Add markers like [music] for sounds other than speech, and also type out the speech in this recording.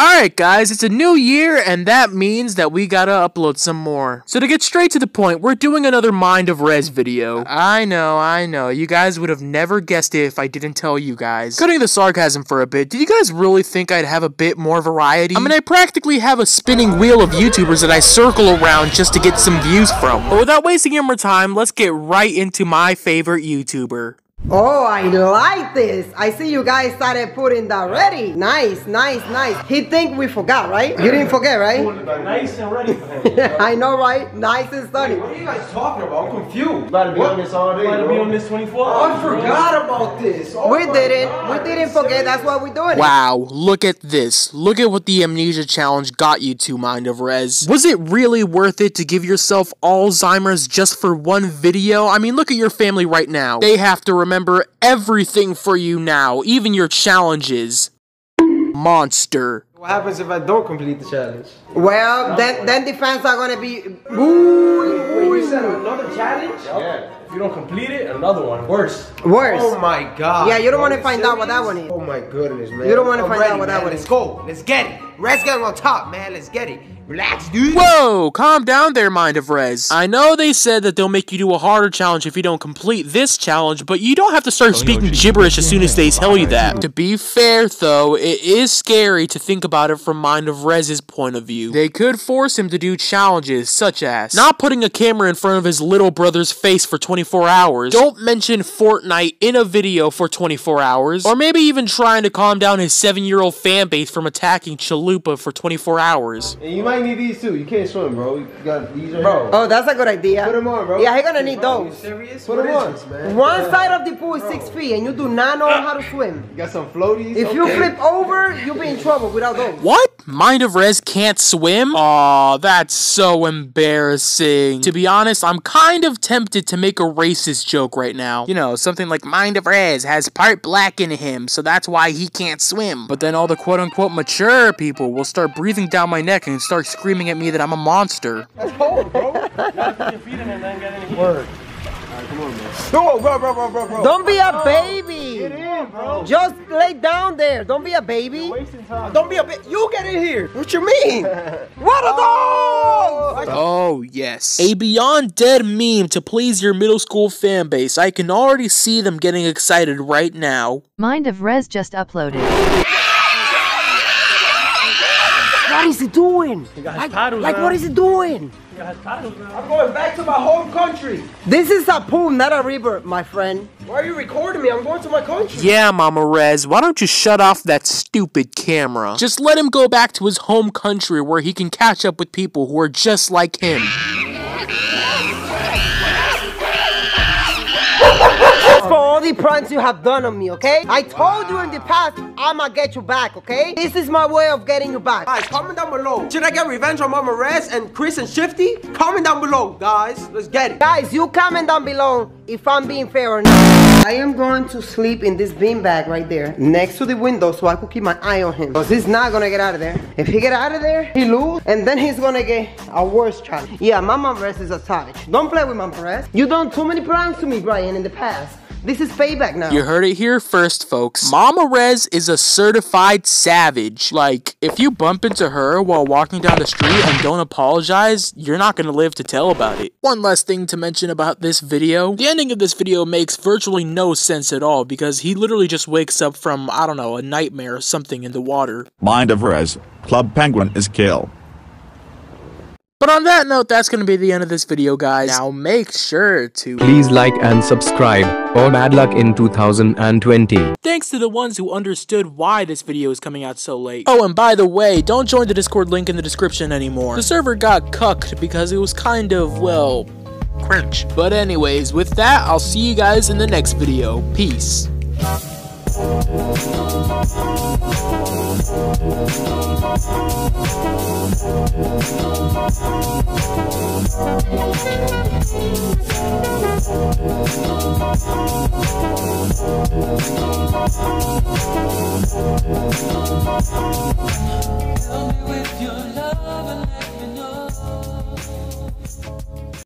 Alright guys, it's a new year and that means that we gotta upload some more. So to get straight to the point, we're doing another Mind of Rez video. I know, I know, you guys would have never guessed it if I didn't tell you guys. Cutting the sarcasm for a bit, did you guys really think I'd have a bit more variety? I mean, I practically have a spinning wheel of YouTubers that I circle around just to get some views from. But without wasting any more time, let's get right into my favorite YouTuber. Oh, I like this. I see you guys started putting that ready. Nice, nice, nice. He think we forgot, right? You didn't forget, right? Nice and ready for him. [laughs] I know, right? Nice and sunny. What are you guys talking about? I'm confused. About to be on this all day, About to be on this 24 hours. I forgot about this. Oh We didn't. God. We didn't forget. That's why we're doing it. Wow, look at this. Look at what the Amnesia Challenge got you to, Mind of Rez. Was it really worth it to give yourself Alzheimer's just for one video? I mean, look at your family right now. They have to remember everything for you now, even your challenges. Monster. What happens if I don't complete the challenge? Well, then then the fans are gonna be boo. Wait, you said another challenge? Yeah. If you don't complete it, another one. Worse. Worse. Oh my god. Yeah, you don't wanna you find out what that one is. Oh my goodness, man. You don't wanna find ready, out what that man. one Let's is. go. Let's get it. Let's get on top, man. Let's get it. Relax, dude. Whoa, calm down there, Mind of Rez. I know they said that they'll make you do a harder challenge if you don't complete this challenge, but you don't have to start oh, speaking gibberish as soon as they tell you that. To be fair, though, it is scary to think about it from Mind of Rez's point of view. They could force him to do challenges such as not putting a camera in front of his little brother's face for 24 hours, don't mention Fortnite in a video for 24 hours, or maybe even trying to calm down his 7-year-old fan base from attacking Chalupa for 24 hours. And you might need these too. You can't swim, bro. You got these right Bro. Oh, that's a good idea. Put 'em on, bro. Yeah, he's gonna need Bro, you those. serious? Put What 'em is on. this, man? One side of the pool is six feet, and you do not know how to swim. You got some floaties. If you flip over, you'll be in trouble without those. What? Mind of Rez can't swim? Aw, that's so embarrassing. To be honest, I'm kind of tempted to make a racist joke right now. You know, something like Mind of Rez has part black in him, so that's why he can't swim. But then all the quote unquote mature people will start breathing down my neck and start screaming at me that I'm a monster. [laughs] That's cold, bro. You gotta put your and then get any word. Bro, bro, bro, bro, bro, bro. Don't be a baby. Get in, bro. Just lay down there. Don't be a baby. Wasting time. Don't be a bit. You get in here. What you mean? [laughs] What are those? Oh. oh, yes. A beyond dead meme to please your middle school fan base. I can already see them getting excited right now. Mind of Rez just uploaded. What is he doing? got his Like, paddles like out. what is he doing? You paddles. I'm going back to my home country. This is a pool, not a river, my friend. Why are you recording me? I'm going to my country. Yeah, Mama Rez, why don't you shut off that stupid camera? Just let him go back to his home country where he can catch up with people who are just like him. For pranks you have done on me, okay? I told you in the past, I'ma get you back, okay? This is my way of getting you back. Guys, comment down below. Should I get revenge on Mama Rez and Chris and Shifty? Comment down below, guys. Let's get it. Guys, you comment down below if I'm being fair or not. I am going to sleep in this beanbag right there, next to the window, so I could keep my eye on him. Because he's not gonna get out of there. If he get out of there, he lose, and then he's gonna get a worse challenge. Yeah, Mama Rez is a savage. Don't play with Mama Rez. You done too many pranks to me, Brian, in the past. This is payback now. You heard it here first, folks. Mama Rez is a certified savage. Like, if you bump into her while walking down the street and don't apologize, you're not gonna live to tell about it. One last thing to mention about this video. The ending of this video makes virtually no sense at all because he literally just wakes up from, I don't know, a nightmare or something in the water. Mind of Rez, Club Penguin is kill. But on that note, that's gonna be the end of this video, guys. Now make sure to Please like and subscribe, or bad luck in 2020. Thanks to the ones who understood why this video is coming out so late. Oh, and by the way, don't join the Discord link in the description anymore. The server got cucked because it was kind of, well, cringe. But anyways, with that, I'll see you guys in the next video. Peace. Thank you. Tell me with your